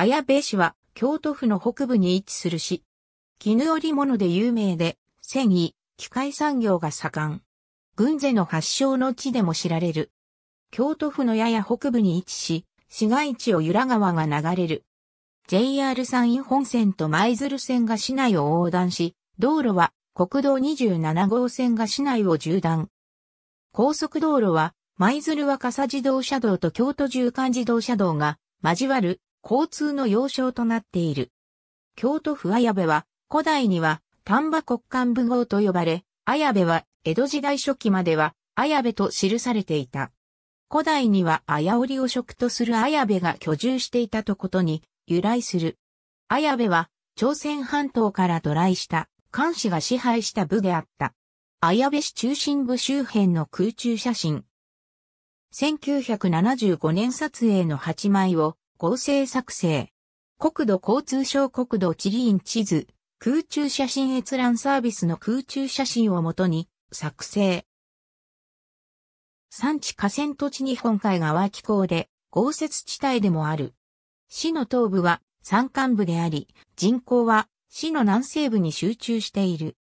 綾部市は京都府の北部に位置する市。絹織物で有名で、繊維、機械産業が盛ん。軍勢の発祥の地でも知られる。京都府のやや北部に位置し、市街地を由良川が流れる。JR 山陰本線と舞鶴線が市内を横断し、道路は国道27号線が市内を縦断。高速道路は舞鶴若狭自動車道と京都縦貫自動車道が交わる交通の要衝となっている。京都府綾部は古代には丹波国間部号と呼ばれ、綾部は江戸時代初期までは綾部と記されていた。古代には綾織を職とする綾部が居住していたとことに由来する。綾部は朝鮮半島から渡来した漢氏が支配した部であった。綾部市中心部周辺の空中写真。1975年撮影の8枚を合成作成。国土交通省国土地理院地図空中写真閲覧サービスの空中写真をもとに作成。産地河川土地日本海側気候で豪雪地帯でもある。市の東部は山間部であり、人口は市の南西部に集中している。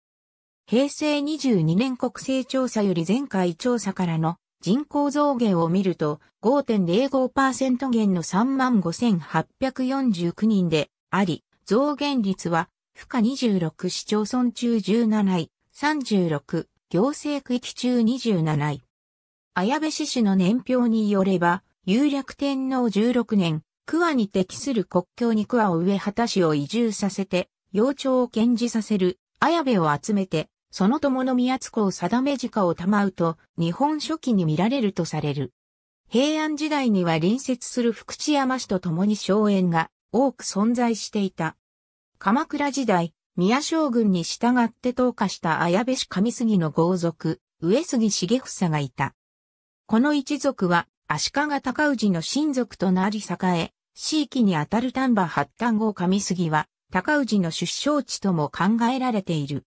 平成22年国勢調査より前回調査からの人口増減を見ると5.05%減の35,849人であり、増減率は負荷26市町村中17位、36、行政区域中27位。綾部市市の年表によれば、有略天皇16年、桑に適する国境に桑を植え旗市を移住させて、幼鳥を検事させる、綾部を集めて、その友の宮津子を定め鹿を賜うと、日本書紀に見られるとされる。平安時代には隣接する福知山市と共に荘園が多く存在していた。鎌倉時代、宮将軍に従って投下した綾部市上杉の豪族、上杉重房がいた。この一族は、足利高氏の親族となり栄え、地域にあたる丹波八丹後上杉は、高氏の出生地とも考えられている。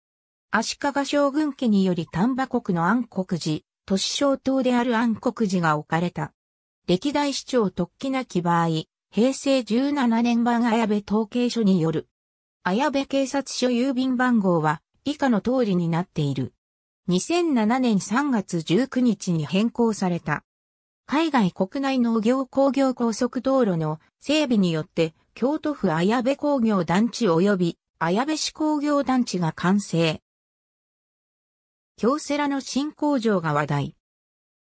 足利将軍家により丹波国の安国寺、都市小島である安国寺が置かれた。歴代市長特記なき場合、平成17年版綾部統計書による綾部警察署郵便番号は以下の通りになっている。2007年3月19日に変更された。海外国内農業工業高速道路の整備によって京都府綾部工業団地及び綾部市工業団地が完成。京セラの新工場が話題。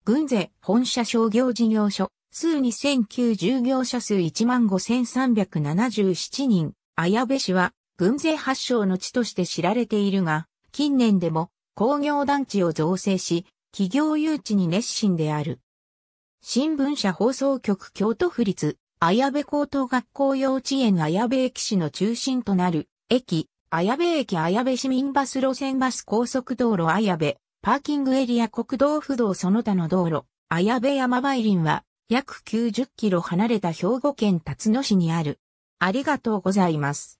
軍勢本社商業事業所数2009従業者数15,377人。綾部市は軍勢発祥の地として知られているが、近年でも工業団地を造成し、企業誘致に熱心である。新聞社放送局京都府立綾部高等学校幼稚園綾部駅市の中心となる駅、綾部駅綾部市民バス路線バス高速道路綾部、パーキングエリア国道不動その他の道路、綾部山梅林は約90キロ離れた兵庫県辰野市にある。ありがとうございます。